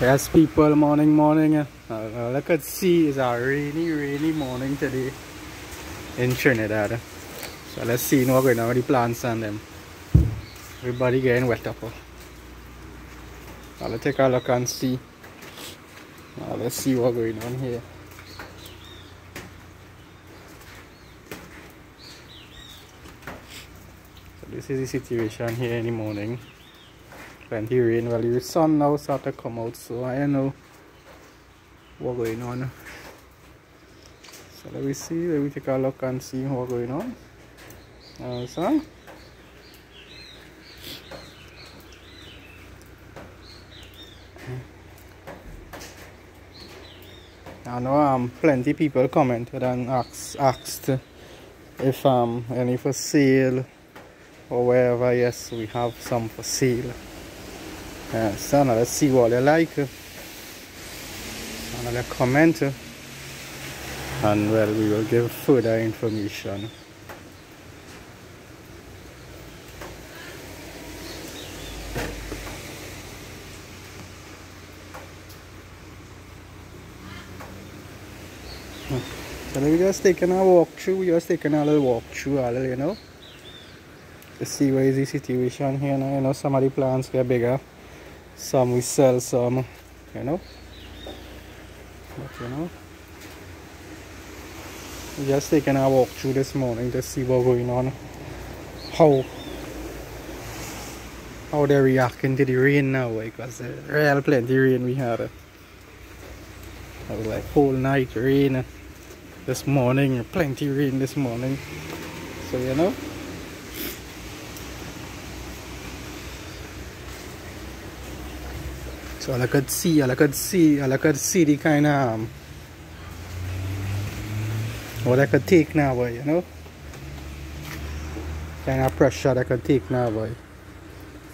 Yes, people, morning, morning. Uh, look at sea. It's a rainy, rainy morning today in Trinidad. So let's see what's going on with the plants and them. Everybody getting wet up. Now let's take a look and see. Now let's see what's going on here. So this is the situation here in the morning plenty rain well the sun now start to come out so I don't know what going on. So let me see let me take a look and see what's going on. Uh, so I know um plenty people commented and asked, asked if um any for sale or wherever. Yes we have some for sale uh, now let's see what they like. Another comment. And well we will give further information. So we just taking a walk through, we just taking a little walk through a little, you know. To see where is the situation here now, you know, some of the plants get bigger some we sell some you know. But you know just taking a walk through this morning to see what's going on. How how they're reacting to the rain now because uh, real plenty rain we had. It was like whole night rain this morning plenty rain this morning. So you know So I could see, I could see, I could see the kind of um, what I could take now, boy, you know? Kind of pressure I could take now, boy.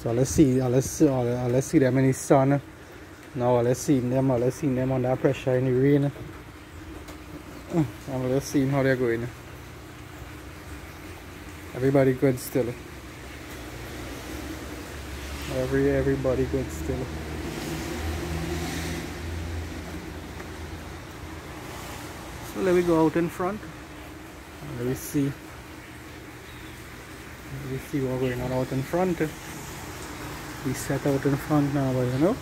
So let's see, uh, let's see, let's see them in the sun. Now let's see them, let's see them under pressure in the rain. And let's see how they're going. Everybody good still. Every everybody good still. So let me go out in front. Let me see. Let me see what's going on out in front. We set out in front now, but you know.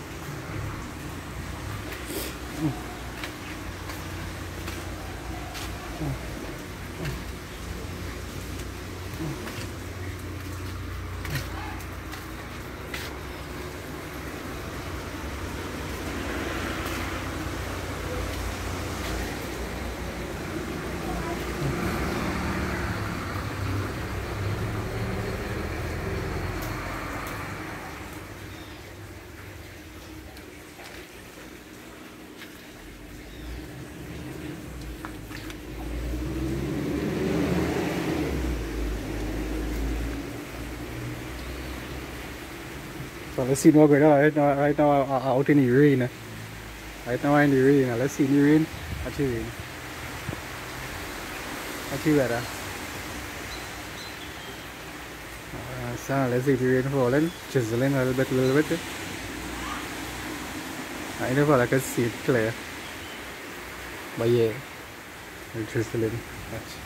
So let's see what going on right now, right now out in eh? eh? uh, the rain. Right now I'm in the rain. Let's see the rain. What's the rain? What's the weather? So let's see the rain falling, drizzling a little bit, a little bit. I never like I see it clear. But yeah, it's drizzling. Watch.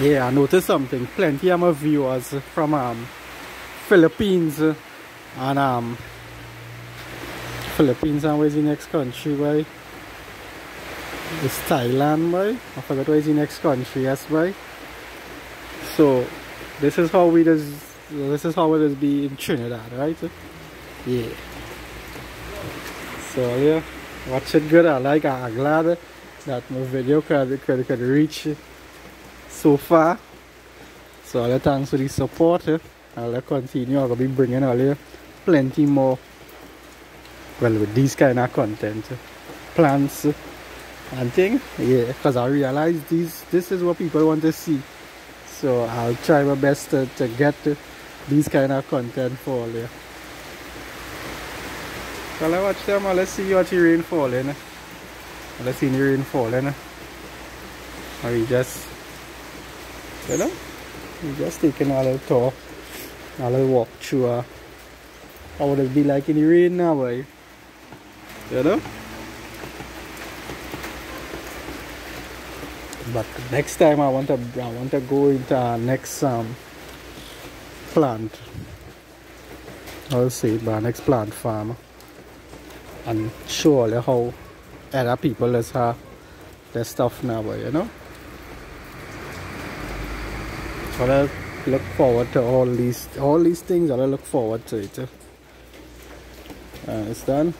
Yeah, I noticed something. Plenty of my viewers from um, Philippines and um, Philippines and where's the next country, boy? It's Thailand, boy. I forgot where's the next country, yes, boy so this is how we does this is how it is be in Trinidad right? Yeah. So yeah. Watch it good. I like I'm glad that my video could, could, could reach so far. So all thanks for the support. I'll continue. I'll be bringing all plenty more. Well with these kind of content plants and thing. Yeah because I realize these this is what people want to see so I'll try my best to, to get these kind of content for there. So let's watch them let's see what the rain falling. Eh. Let's see the rain falling. And eh. we just you know we just taking a little tour, a little walk through uh, how would it be like in the rain now boy. You know? But next time I want to I want to go into our next um plant. I'll see my next plant farm and you how other people is have their stuff now, you know. So I look forward to all these all these things I look forward to it. Uh, it's done.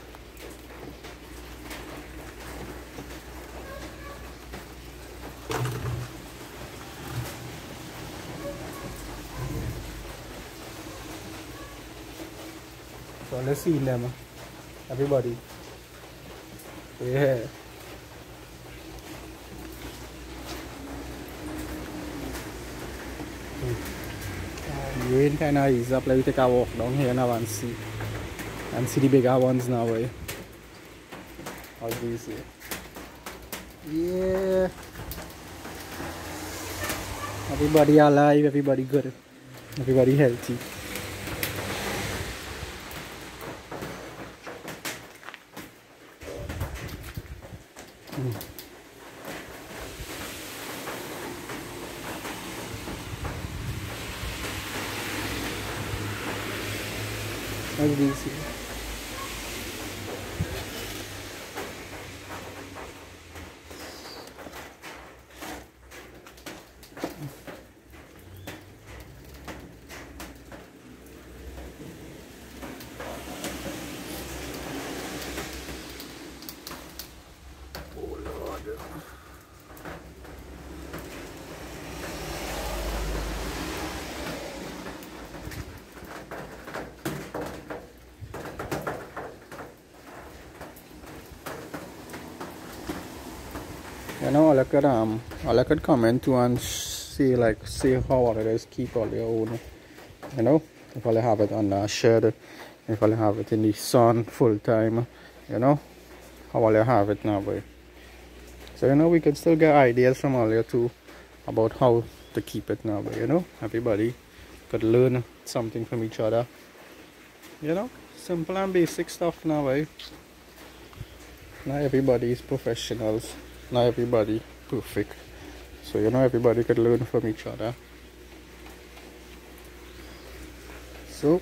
So let's see them. Everybody. Yeah. Rain kind of up. Let me take a walk down here now and see. And see the bigger ones now. Eh? Do you see? Yeah. Everybody alive, everybody good, everybody healthy. Magnífico. You know all I could um all I could comment to and see like see how is keep all your own you know if I have it on the shed if I have it in the sun full time you know how all you have it now boy. So you know we could still get ideas from all you too about how to keep it now but you know. Everybody could learn something from each other. You know simple and basic stuff now right not everybody is professionals not everybody. Perfect. So you know everybody could learn from each other. So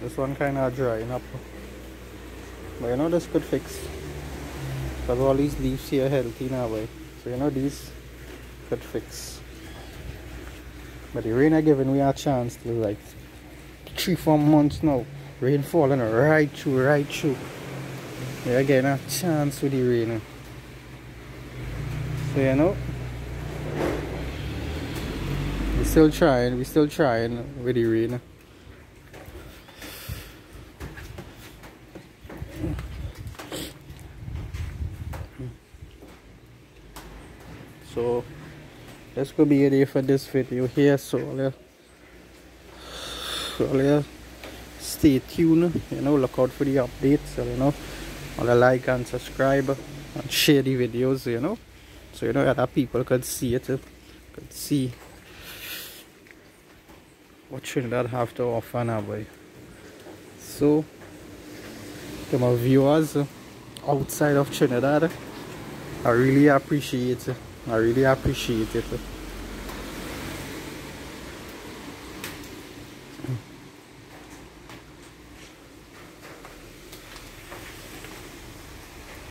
this one kind of drying up. But you know this could fix. Because all these leaves here healthy now way so you know these could fix. But the rain are giving we a chance to like three four months now. Rain falling right through right through we're getting a chance with the rain. So you know we're still trying, we're still trying with the rain. So that's gonna be it for this video here. So yeah, so yeah, stay tuned. You know, look out for the updates. You know wanna like and subscribe and share the videos you know? So you know other people could see it eh? could see what Trinidad have to offer now boy. So to my viewers eh, outside of Trinidad eh, I really appreciate it I really appreciate it